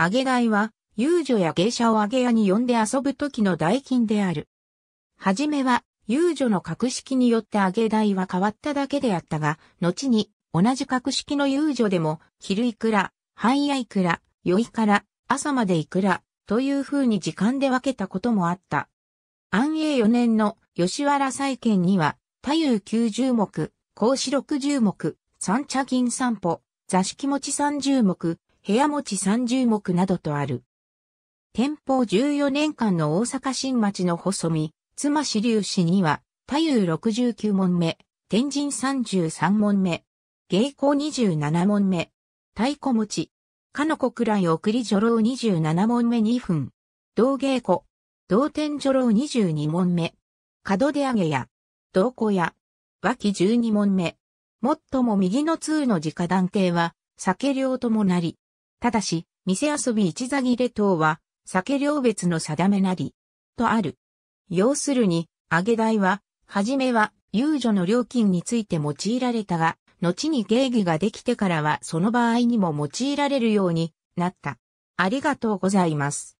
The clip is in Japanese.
揚げ代は、遊女や芸者を揚げ屋に呼んで遊ぶ時の代金である。はじめは、遊女の格式によって揚げ代は変わっただけであったが、後に、同じ格式の遊女でも、昼いくら、半夜いくら、宵から、朝までいくら、という風に時間で分けたこともあった。安永4年の吉原債券には、太夫90目、格子60目、三茶銀散歩、座敷持ち30目、部屋持ち30目などとある。天保14年間の大阪新町の細見、妻支流氏には、太夫69問目、天神33問目、芸工27問目、太鼓持ち、かのこくらい送り女郎27問目2分。同芸子。同点女郎22問目。角出上げや。同子や。脇12問目。もっとも右の通の直談形は、酒量ともなり。ただし、店遊び一座切れ等は、酒量別の定めなり。とある。要するに、揚げ代は、はじめは、遊女の料金について用いられたが、後に芸儀ができてからはその場合にも用いられるようになった。ありがとうございます。